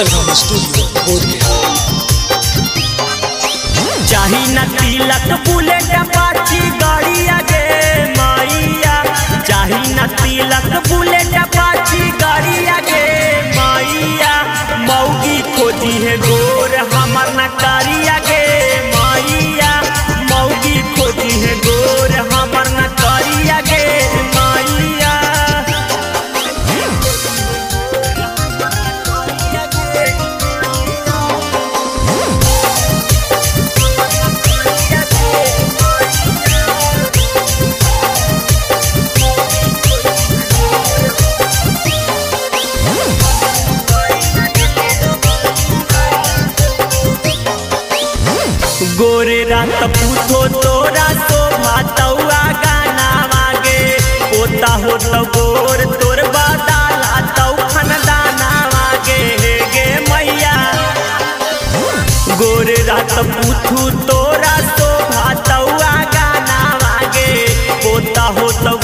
सरगम studio Bodhgaya चाहिए ना तिलक bullet पाची गोरे रात पूछो तोरा शोभा तौआ गाना मागे। पोता हो तो गोर, तोर बादाला तौ खनदाना मागे। हे गे मैया, गोरे रात पूछू तोरा तो तौआ गाना मागे। पोता हो तो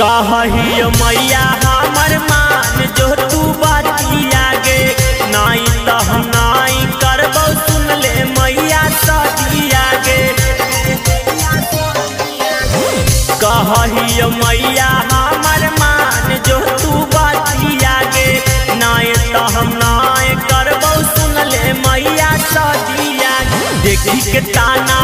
कहियो मैया, हमर मान जो तू बातिया गे नाई तो नाई करबो, सुन ले मैया सदिया गे कहियो मैया, हमर मान जो तू बातिया गे नाई तो नाई करबो, सुन ले मैया सदिया देखी के ताना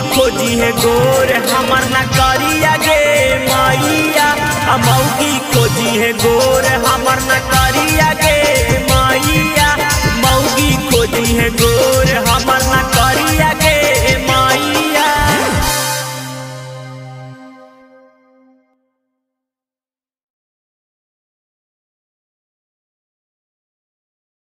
खोजी है गोर, हमर न करिया गे माइया। हमऊ की खोजी है गोर, हमर न करिया गे माइया। मऊगी खोजी है गोर हम